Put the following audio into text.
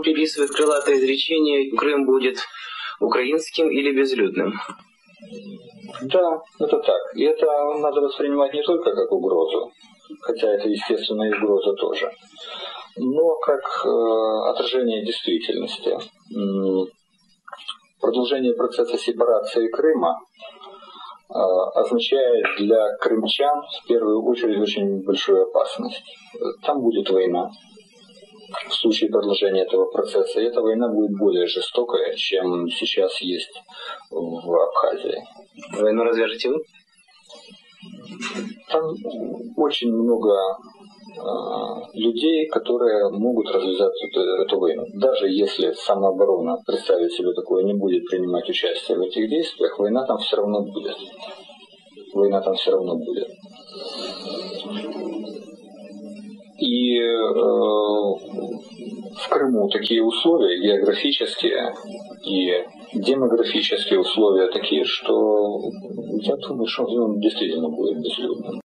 приписывает крылатое изречение «Крым будет украинским или безлюдным». Да, это так. И это надо воспринимать не только как угрозу, хотя это, естественно, и угроза тоже, но как э, отражение действительности. Продолжение процесса сепарации Крыма э, означает для крымчан в первую очередь очень большую опасность. Там будет война. В случае продолжения этого процесса, и эта война будет более жестокая, чем сейчас есть в Абхазии. Войну развяжете вы? Там очень много э, людей, которые могут развязать эту, эту войну. Даже если самооборона, представить себе такое, не будет принимать участие в этих действиях, война там все равно будет. Война там все равно будет. И э, Крыму такие условия географические и демографические условия такие, что я думаю, что он действительно будет безлюдным.